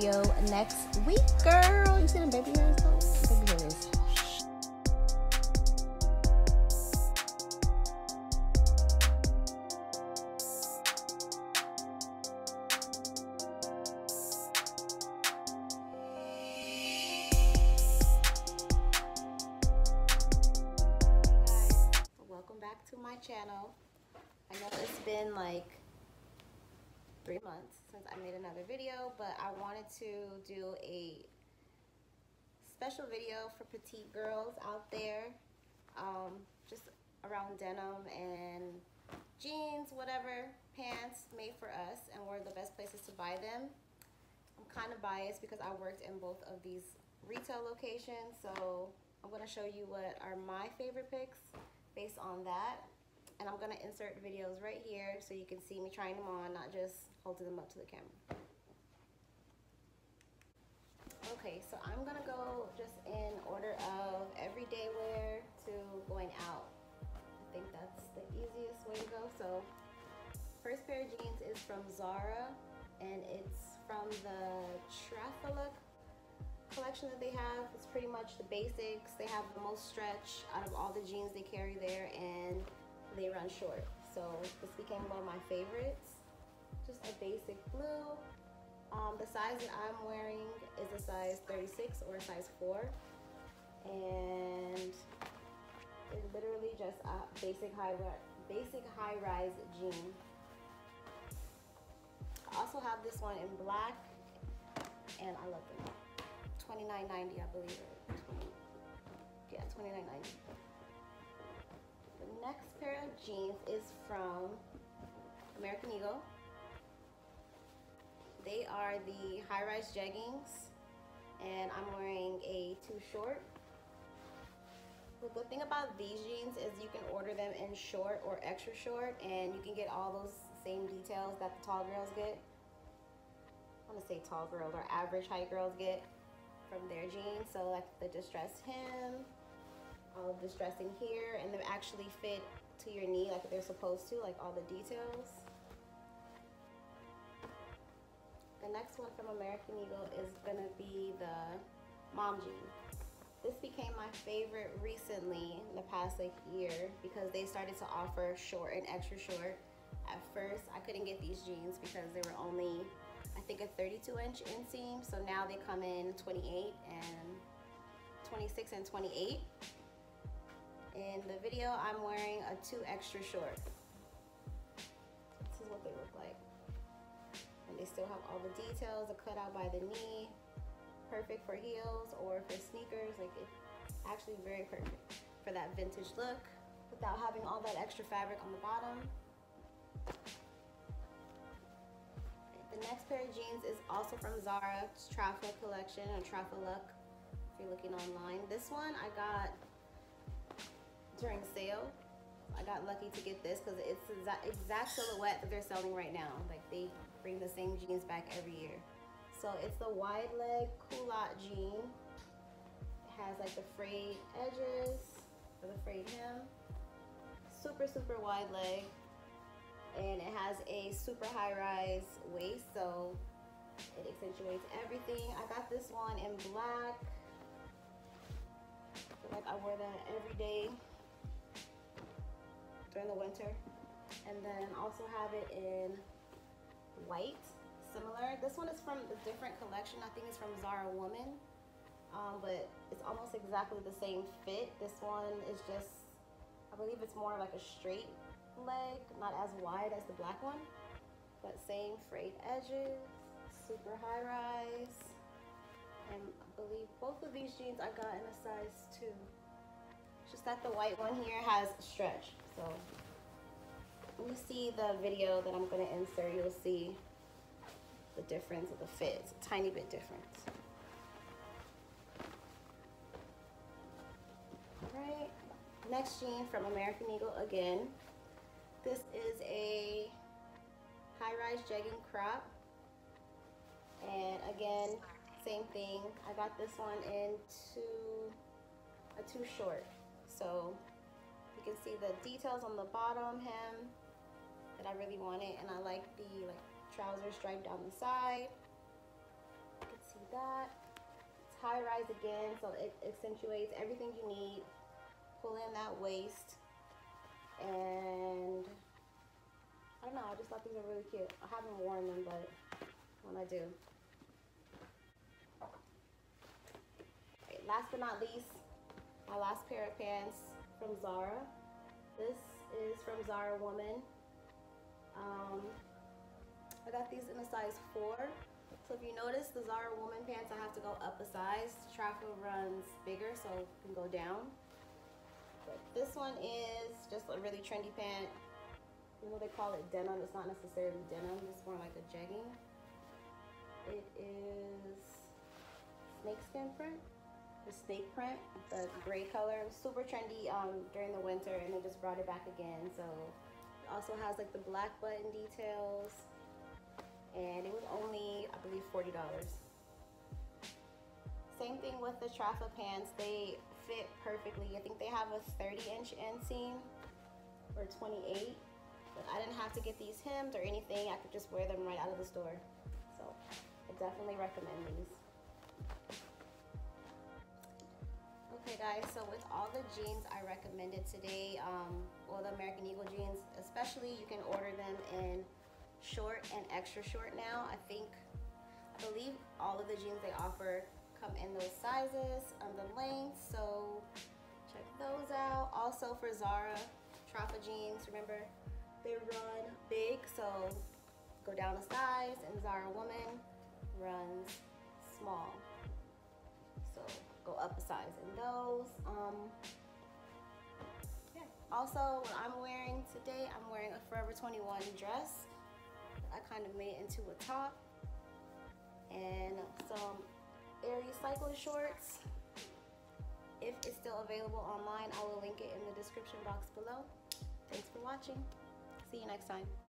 video next week, girl. You see them baby hairs though? Baby hairs. welcome back to my channel. I know it's been like three months since I made another video, but I wanted to do a special video for petite girls out there, um, just around denim and jeans, whatever, pants made for us, and where the best places to buy them. I'm kind of biased because I worked in both of these retail locations, so I'm going to show you what are my favorite picks based on that. And I'm to insert videos right here so you can see me trying them on, not just holding them up to the camera. Okay, so I'm gonna go just in order of everyday wear to going out. I think that's the easiest way to go. So first pair of jeans is from Zara and it's from the Trafaluc collection that they have. It's pretty much the basics. They have the most stretch out of all the jeans they carry there and they run short. So this became one of my favorites just a basic blue. Um, the size that I'm wearing is a size 36 or a size 4. And it's literally just a basic high, basic high rise jean. I also have this one in black and I love them. 29.90 I believe it. 20, yeah, 29.90. jeans is from American Eagle. They are the high-rise jeggings and I'm wearing a two short. The good thing about these jeans is you can order them in short or extra short and you can get all those same details that the tall girls get. I want to say tall girls or average height girls get from their jeans. So like the distressed hem, all of distressing here, and they actually fit to your knee like they're supposed to, like all the details. The next one from American Eagle is gonna be the mom jean. This became my favorite recently in the past like year because they started to offer short and extra short. At first, I couldn't get these jeans because they were only, I think a 32 inch inseam. So now they come in 28 and 26 and 28. In the video, I'm wearing a two extra short. This is what they look like. And they still have all the details, a cutout by the knee, perfect for heels or for sneakers. Like it's actually very perfect for that vintage look without having all that extra fabric on the bottom. The next pair of jeans is also from Zara, it's collection or Trafaluc if you're looking online. This one I got during sale I got lucky to get this because it's the exact silhouette that they're selling right now. Like they bring the same jeans back every year. So it's the wide leg culotte jean. It has like the frayed edges or the frayed hem. Super, super wide leg. And it has a super high rise waist. So it accentuates everything. I got this one in black. I feel like I wear that every day during the winter. And then also have it in white, similar. This one is from a different collection. I think it's from Zara Woman, um, but it's almost exactly the same fit. This one is just, I believe it's more like a straight leg, not as wide as the black one, but same frayed edges, super high rise. And I believe both of these jeans I got in a size two. Just that the white one here has stretch. So you see the video that I'm going to insert, you'll see the difference of the fit. It's a tiny bit different. Alright, next jean from American Eagle again. This is a high-rise jegging crop. And again, same thing. I got this one in two, a two short. So you can see the details on the bottom hem that I really wanted and I like the like trouser stripe down the side. You can see that. It's high rise again, so it accentuates everything you need. Pull in that waist. And I don't know, I just thought these are really cute. I haven't worn them, but when I do. Last but not least, my last pair of pants from Zara. This is from Zara Woman. Um, I got these in a size 4. So if you notice, the Zara Woman pants, I have to go up a size. Trafa runs bigger, so it can go down. But this one is just a really trendy pant. You know they call it denim. It's not necessarily denim. It's more like a jegging. It is snakeskin print. The snake print, the gray color. Super trendy um, during the winter and they just brought it back again. So it also has like the black button details. And it was only, I believe, $40. Same thing with the Trafa pants. They fit perfectly. I think they have a 30 inch inseam or 28 but I didn't have to get these hemmed or anything. I could just wear them right out of the store. So I definitely recommend these. Okay guys, so with all the jeans I recommended today, um, all the American Eagle jeans, especially you can order them in short and extra short now. I think, I believe all of the jeans they offer come in those sizes and the lengths, so check those out. Also for Zara, Trafa jeans, remember they run big, so go down a size, and Zara Woman runs small. So go up a size in those. Um, yeah. Also, what I'm wearing today, I'm wearing a Forever 21 dress. I kind of made into a top. And some Aerie cycling shorts. If it's still available online, I will link it in the description box below. Thanks for watching. See you next time.